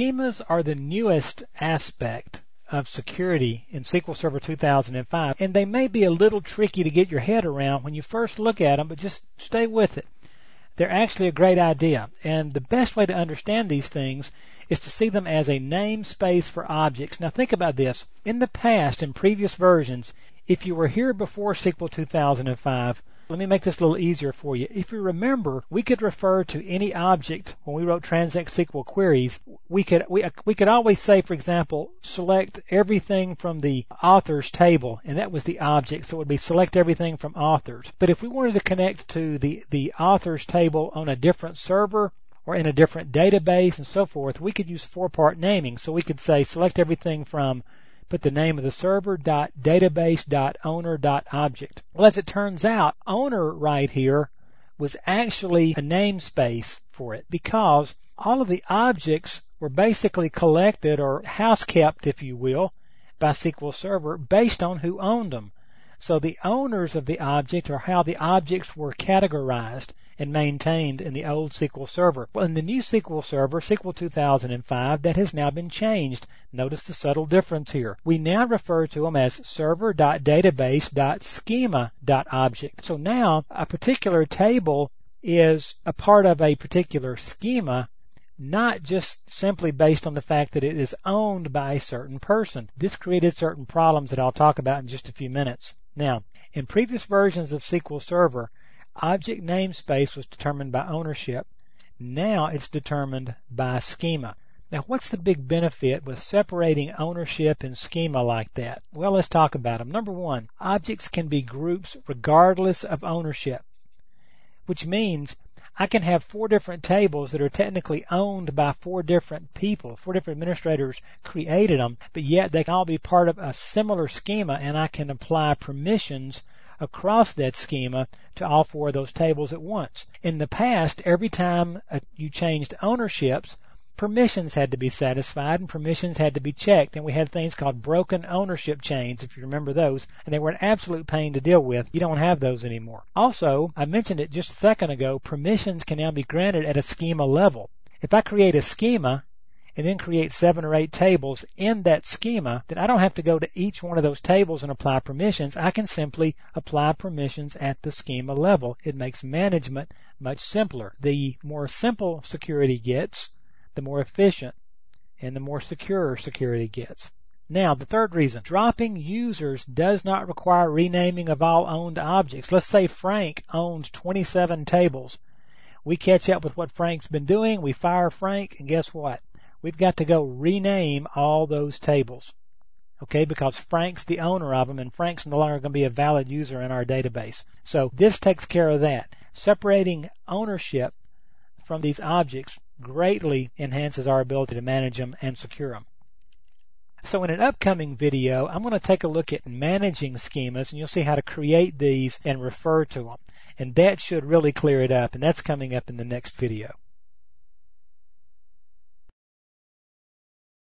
Schemas are the newest aspect of security in SQL Server 2005, and they may be a little tricky to get your head around when you first look at them, but just stay with it. They're actually a great idea, and the best way to understand these things is to see them as a namespace for objects. Now think about this. In the past, in previous versions, if you were here before SQL 2005, let me make this a little easier for you. If you remember, we could refer to any object when we wrote Transact SQL queries. We could we, we could always say, for example, select everything from the authors table, and that was the object. So it would be select everything from authors. But if we wanted to connect to the the authors table on a different server, or in a different database and so forth, we could use four-part naming. So we could say select everything from put the name of the server dot database dot owner dot object. Well, as it turns out, owner right here was actually a namespace for it because all of the objects were basically collected or house kept, if you will, by SQL Server based on who owned them. So the owners of the object are how the objects were categorized and maintained in the old SQL Server. Well, in the new SQL Server, SQL 2005, that has now been changed. Notice the subtle difference here. We now refer to them as server.database.schema.object. So now a particular table is a part of a particular schema not just simply based on the fact that it is owned by a certain person. This created certain problems that I'll talk about in just a few minutes. Now, in previous versions of SQL Server, object namespace was determined by ownership. Now it's determined by schema. Now, what's the big benefit with separating ownership and schema like that? Well, let's talk about them. Number one, objects can be groups regardless of ownership, which means I can have four different tables that are technically owned by four different people. Four different administrators created them, but yet they can all be part of a similar schema and I can apply permissions across that schema to all four of those tables at once. In the past, every time uh, you changed ownerships, permissions had to be satisfied and permissions had to be checked. And we had things called broken ownership chains, if you remember those, and they were an absolute pain to deal with. You don't have those anymore. Also, I mentioned it just a second ago, permissions can now be granted at a schema level. If I create a schema and then create seven or eight tables in that schema, then I don't have to go to each one of those tables and apply permissions. I can simply apply permissions at the schema level. It makes management much simpler. The more simple security gets, the more efficient and the more secure security gets. Now, the third reason, dropping users does not require renaming of all owned objects. Let's say Frank owns 27 tables. We catch up with what Frank's been doing, we fire Frank, and guess what? We've got to go rename all those tables. Okay, because Frank's the owner of them and Frank's no longer going to be a valid user in our database. So this takes care of that. Separating ownership from these objects greatly enhances our ability to manage them and secure them. So in an upcoming video, I'm going to take a look at managing schemas and you'll see how to create these and refer to them. And that should really clear it up and that's coming up in the next video.